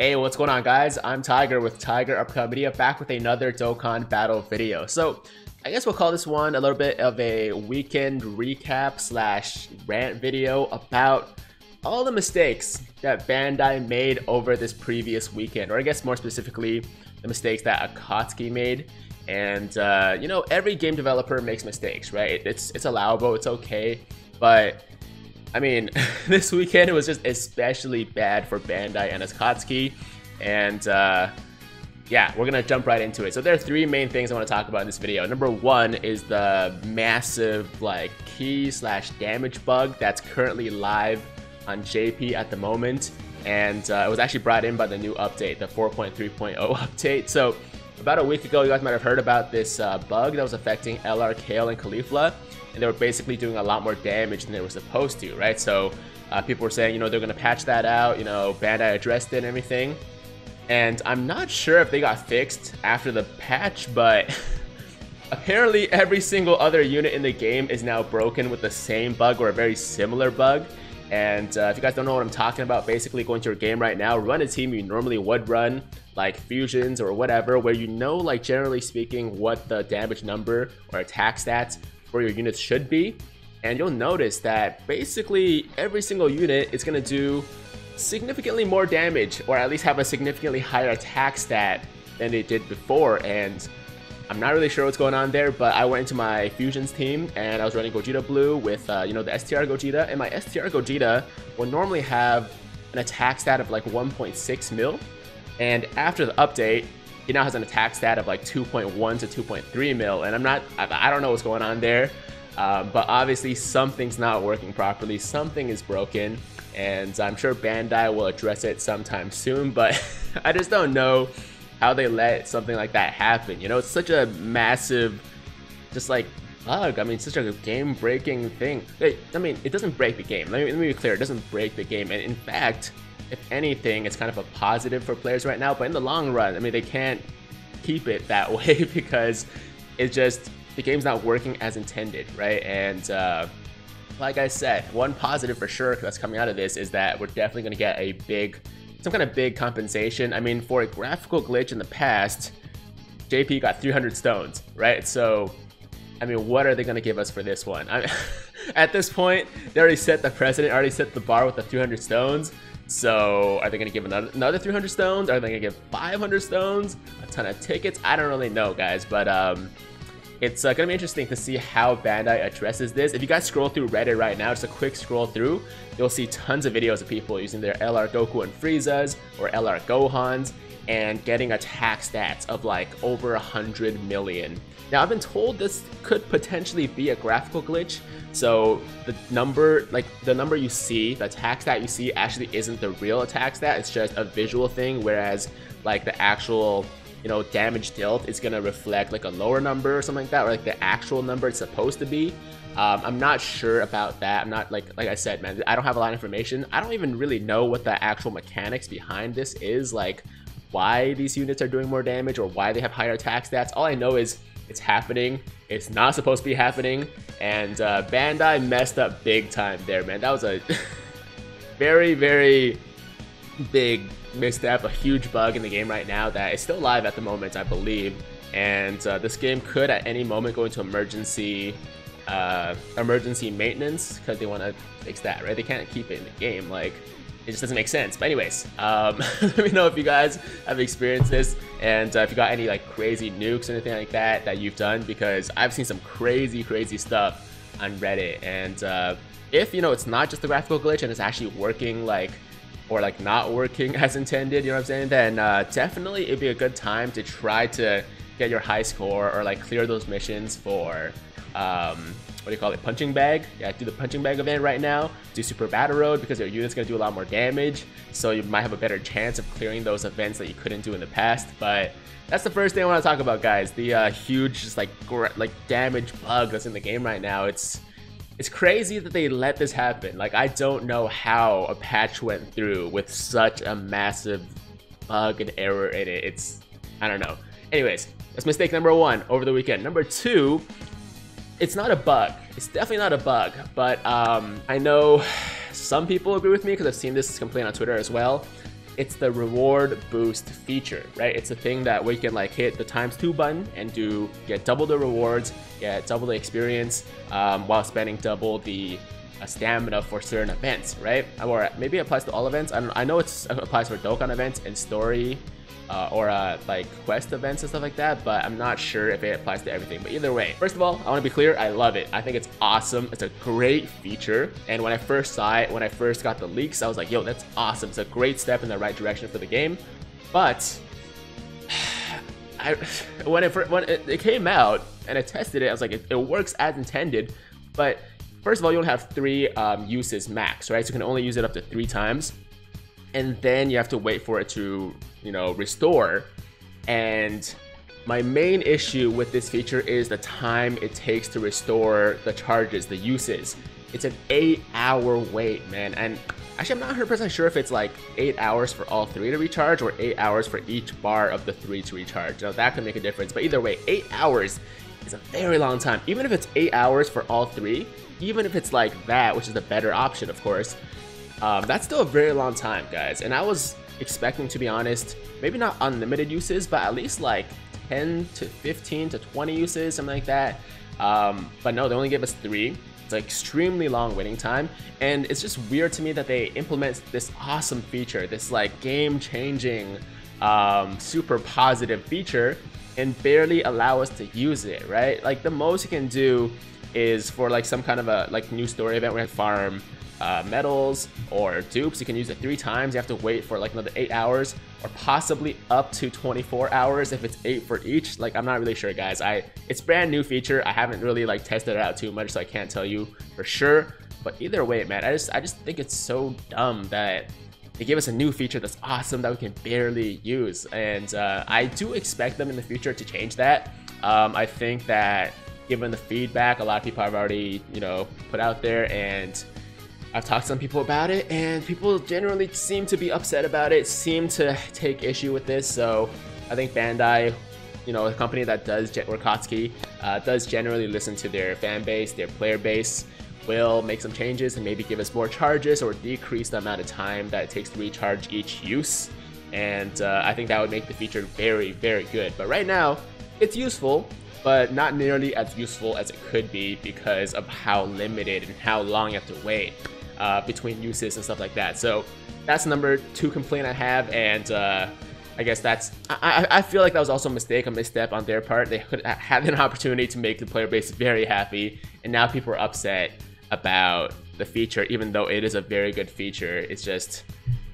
Hey, what's going on guys? I'm Tiger with Tiger Uppercut Media back with another Dokkan Battle video. So, I guess we'll call this one a little bit of a weekend recap slash rant video about all the mistakes that Bandai made over this previous weekend, or I guess more specifically, the mistakes that Akatsuki made. And, uh, you know, every game developer makes mistakes, right? It's, it's allowable, it's okay, but I mean, this weekend it was just especially bad for Bandai and Akatsuki, and uh, yeah, we're gonna jump right into it. So there are three main things I want to talk about in this video. Number one is the massive like key slash damage bug that's currently live on JP at the moment, and uh, it was actually brought in by the new update, the 4.3.0 update. So about a week ago, you guys might have heard about this uh, bug that was affecting LR, Kale, and Caulifla, and they were basically doing a lot more damage than they were supposed to, right? So uh, people were saying, you know, they're gonna patch that out. You know, Bandai addressed it and everything. And I'm not sure if they got fixed after the patch, but apparently every single other unit in the game is now broken with the same bug or a very similar bug. And uh, if you guys don't know what I'm talking about, basically go into your game right now, run a team you normally would run, like fusions or whatever, where you know, like generally speaking, what the damage number or attack stats for your units should be. And you'll notice that basically every single unit is going to do significantly more damage, or at least have a significantly higher attack stat than they did before. And I'm not really sure what's going on there, but I went into my Fusions team and I was running Gogeta Blue with, uh, you know, the STR Gogeta. And my STR Gogeta will normally have an attack stat of like 1.6 mil. And after the update, he now has an attack stat of like 2.1 to 2.3 mil, and I'm not, I, don't know what's going on there, uh, but obviously something's not working properly, something is broken, and I'm sure Bandai will address it sometime soon, but I just don't know how they let something like that happen. You know, it's such a massive, just like bug. I mean, such a game-breaking thing. I mean, it doesn't break the game. Let me, let me be clear. It doesn't break the game. And in fact, if anything, it's kind of a positive for players right now. But in the long run, I mean, they can't keep it that way because it's just the game's not working as intended, right? And uh, like I said, one positive for sure that's coming out of this is that we're definitely going to get a big, some kind of big compensation. I mean, for a graphical glitch in the past, JP got 300 stones, right? So, I mean, what are they going to give us for this one? I, at this point, they already set the precedent, already set the bar with the 300 stones. So are they going to give another, another 300 stones? Are they going to give 500 stones? A ton of tickets? I don't really know, guys. But um, it's uh, going to be interesting to see how Bandai addresses this. If you guys scroll through Reddit right now, just a quick scroll through, you'll see tons of videos of people using their LR Goku and Friezas or LR Gohans and getting attack stats of like over 100 million. Now, I've been told this could potentially be a graphical glitch, so the number, like the number you see, the attack stat you see actually isn't the real attack stat, it's just a visual thing, whereas like the actual, you know, damage dealt is gonna reflect like a lower number or something like that, or like the actual number it's supposed to be. Um, I'm not sure about that. I'm not like like I said, man. I don't have a lot of information. I don't even really know what the actual mechanics behind this is. Like why these units are doing more damage or why they have higher attack stats. All I know is it's happening. It's not supposed to be happening. And uh, Bandai messed up big time there, man. That was a very, very big misstep, a huge bug in the game right now that is still live at the moment, I believe. And uh, this game could at any moment go into emergency uh, emergency maintenance because they want to fix that, right? They can't keep it in the game. Like, it just doesn't make sense. But anyways, um, let me know if you guys have experienced this and uh, if you got any like crazy nukes or anything like that that you've done because I've seen some crazy, crazy stuff on Reddit. And uh, if, you know, it's not just a graphical glitch and it's actually working like or like not working as intended, you know what I'm saying, then uh, definitely it'd be a good time to try to get your high score or like clear those missions for um, what do you call it, punching bag. Yeah, do the punching bag event right now. Do Super Battle Road because your unit's gonna do a lot more damage. So you might have a better chance of clearing those events that you couldn't do in the past. But that's the first thing I want to talk about, guys. The uh, huge, just like like damage bug that's in the game right now. It's it's crazy that they let this happen. Like I don't know how a patch went through with such a massive bug and error in it. It's I don't know. Anyways, that's mistake number one over the weekend. Number two it's not a bug. It's definitely not a bug, but um, I know some people agree with me because I've seen this complaint on Twitter as well. It's the reward boost feature, right? It's a thing that we can like hit the times two button and do get double the rewards, get double the experience um, while spending double the uh, stamina for certain events, right? Or maybe it applies to all events. I don't. I know it applies for Dokkan events and story uh, or uh, like quest events and stuff like that, but I'm not sure if it applies to everything. But either way, first of all, I want to be clear, I love it. I think it's awesome. It's a great feature. And when I first saw it, when I first got the leaks, I was like, yo, that's awesome. It's a great step in the right direction for the game. But I, when it when it, came out and I tested it, I was like, it, it, works as intended. But first of all, you only have three um, uses max, right? So you can only use it up to three times and then you have to wait for it to, you know, restore. And my main issue with this feature is the time it takes to restore the charges, the uses. It's an eight hour wait, man. And actually, I'm not 100% sure if it's like eight hours for all three to recharge or eight hours for each bar of the three to recharge. Now, that could make a difference. But either way, eight hours is a very long time. Even if it's eight hours for all three, even if it's like that, which is the better option, of course, um, that's still a very long time, guys. And I was expecting, to be honest, maybe not unlimited uses, but at least like 10 to 15 to 20 uses, something like that. Um, but no, they only gave us three. It's an extremely long waiting time, and it's just weird to me that they implement this awesome feature, this like game-changing, um, super positive feature, and barely allow us to use it, right? Like the most you can do is for like some kind of a like new story event where you farm uh, medals or dupes. You can use it three times. You have to wait for like another eight hours or possibly up to 24 hours if it's eight for each. Like I'm not really sure, guys. I it's brand new feature. I haven't really like tested it out too much, so I can't tell you for sure. But either way, man, I just I just think it's so dumb that they gave us a new feature that's awesome that we can barely use, and uh, I do expect them in the future to change that. Um, I think that given the feedback a lot of people have already you know put out there and I've talked to some people about it, and people generally seem to be upset about it, seem to take issue with this. So I think Bandai, you know, a company that does, or Akatsuki, uh, does generally listen to their fan base, their player base, will make some changes and maybe give us more charges or decrease the amount of time that it takes to recharge each use. And uh, I think that would make the feature very, very good. But right now, it's useful, but not nearly as useful as it could be because of how limited and how long you have to wait uh, between uses and stuff like that. So that's number two complaint I have, and uh, I guess that's I, I feel like that was also a mistake, a misstep on their part. They could have an opportunity to make the player base very happy, and now people are upset about the feature, even though it is a very good feature. It's just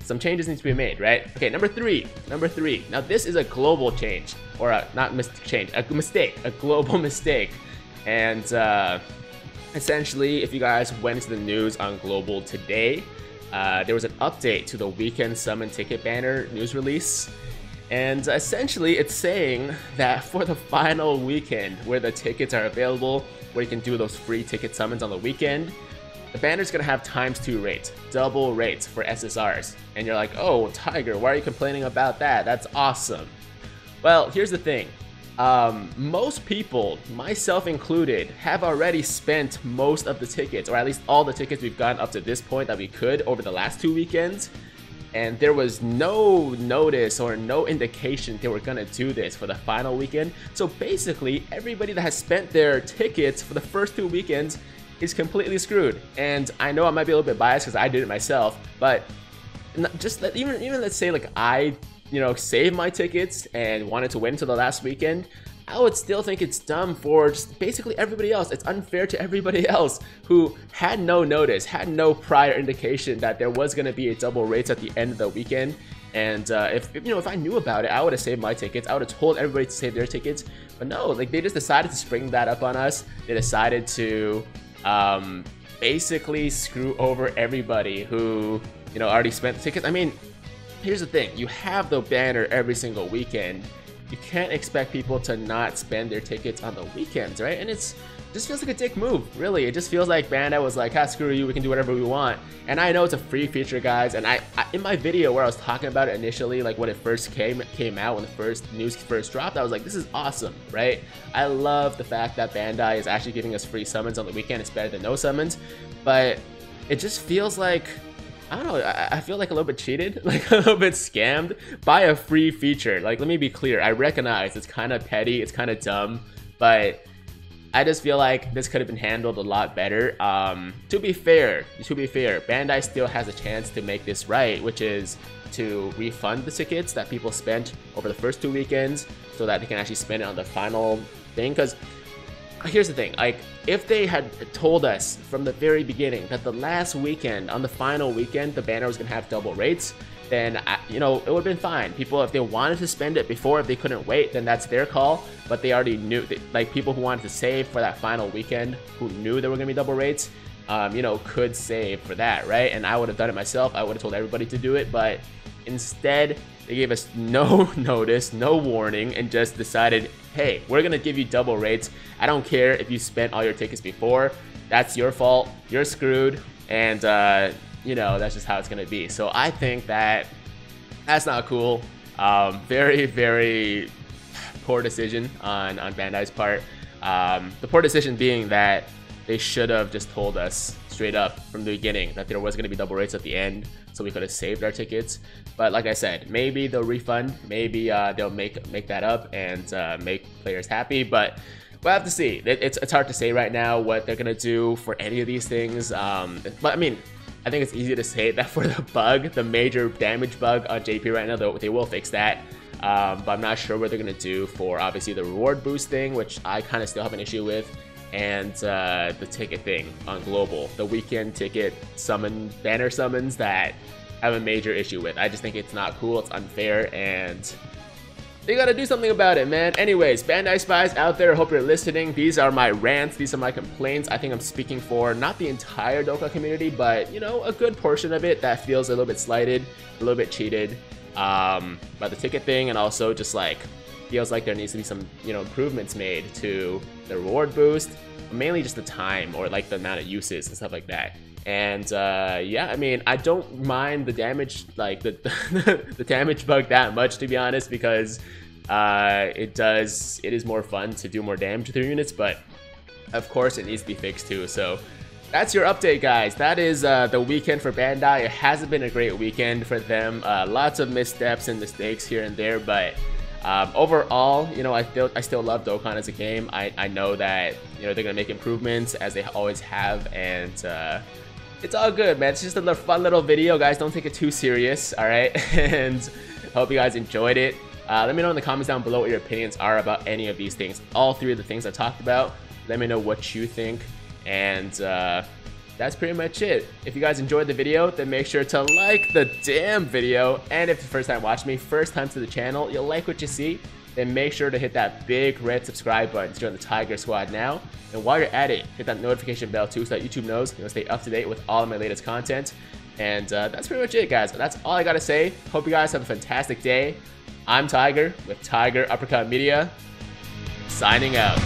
some changes need to be made, right? Okay, number three. Number three. Now this is a global change, or a, not mis change, a mistake, a global mistake, and. Uh, Essentially, if you guys went to the news on Global today, uh, there was an update to the weekend summon ticket banner news release. And essentially, it's saying that for the final weekend where the tickets are available, where you can do those free ticket summons on the weekend, the banner's gonna have times two rates, double rates for SSRs. And you're like, oh, Tiger, why are you complaining about that? That's awesome. Well, here's the thing um, most people, myself included, have already spent most of the tickets, or at least all the tickets we've gotten up to this point that we could over the last two weekends. And there was no notice or no indication they were gonna do this for the final weekend. So basically, everybody that has spent their tickets for the first two weekends is completely screwed. And I know I might be a little bit biased because I did it myself, but just let, even even let's say like I you know, save my tickets and wanted to win to the last weekend, I would still think it's dumb for just basically everybody else. It's unfair to everybody else who had no notice, had no prior indication that there was going to be a double rates at the end of the weekend. And uh, if you know, if I knew about it, I would have saved my tickets. I would have told everybody to save their tickets. But no, like they just decided to spring that up on us. They decided to um, basically screw over everybody who you know already spent the tickets. I mean, here's the thing you have the banner every single weekend. You can't expect people to not spend their tickets on the weekends right? And it's just feels like a dick move really. It just feels like Bandai was like ah screw you we can do whatever we want. And I know it's a free feature guys and I, I in my video where I was talking about it initially like when it first came came out when the first news first dropped I was like this is awesome right? I love the fact that Bandai is actually giving us free summons on the weekend. It's better than no summons but it just feels like I don't know, I, feel like a little bit cheated, like a little bit scammed by a free feature. Like, let me be clear, I recognize it's kind of petty, it's kind of dumb, but I just feel like this could have been handled a lot better. Um, to be fair, to be fair, Bandai still has a chance to make this right, which is to refund the tickets that people spent over the first two weekends so that they can actually spend it on the final thing. Because here's the thing, like if they had told us from the very beginning that the last weekend, on the final weekend, the banner was gonna have double rates, then you know it would have been fine. People, if they wanted to spend it before, if they couldn't wait, then that's their call. But they already knew, like people who wanted to save for that final weekend, who knew there were gonna be double rates, um, you know, could save for that, right? And I would have done it myself. I would have told everybody to do it, but instead they gave us no notice, no warning, and just decided, hey, we're gonna give you double rates. I don't care if you spent all your tickets before. That's your fault. You're screwed, and uh, you know that's just how it's gonna be. So I think that that's not cool. Um, very, very poor decision on on Bandai's part. Um, the poor decision being that they should have just told us straight up from the beginning that there was going to be double rates at the end so we could have saved our tickets but like i said maybe they'll refund maybe uh, they'll make make that up and uh, make players happy but we'll have to see it, it's, it's hard to say right now what they're going to do for any of these things um, but i mean I think it's easy to say that for the bug, the major damage bug on JP right now, they will fix that. Um, but I'm not sure what they're going to do for obviously the reward boost thing, which I kind of still have an issue with and uh, the ticket thing on global, the weekend ticket summon banner summons that I have a major issue with. I just think it's not cool, it's unfair, and they gotta do something about it, man. Anyways, Bandai Spies out there, hope you're listening. These are my rants, these are my complaints. I think I'm speaking for not the entire Dokkan community, but you know, a good portion of it that feels a little bit slighted, a little bit cheated um, by the ticket thing, and also just like feels like there needs to be some, you know, improvements made to the reward boost, mainly just the time or like the amount of uses and stuff like that. And uh, yeah, I mean, I don't mind the damage, like the the damage bug that much to be honest, because uh, it does it is more fun to do more damage with your units, but of course it needs to be fixed too. So that's your update, guys. That is uh, the weekend for Bandai. It hasn't been a great weekend for them. Uh, lots of missteps and mistakes here and there, but um, overall, you know, I still I still love Dokkan as a game. I, I know that you know they're gonna make improvements as they always have, and uh, it's all good, man. It's just a fun little video, guys. Don't take it too serious, all right? and hope you guys enjoyed it. Uh, let me know in the comments down below what your opinions are about any of these things. All three of the things I talked about. Let me know what you think, and. Uh, that's pretty much it. If you guys enjoyed the video, then make sure to like the damn video. And if it's the first time watching me, first time to the channel, you'll like what you see, then make sure to hit that big red subscribe button to join the Tiger Squad now. And while you're at it, hit that notification bell too so that YouTube knows you'll stay up to date with all of my latest content. And uh, that's pretty much it, guys. That's all I gotta say. Hope you guys have a fantastic day. I'm Tiger with Tiger Uppercut Media, signing out.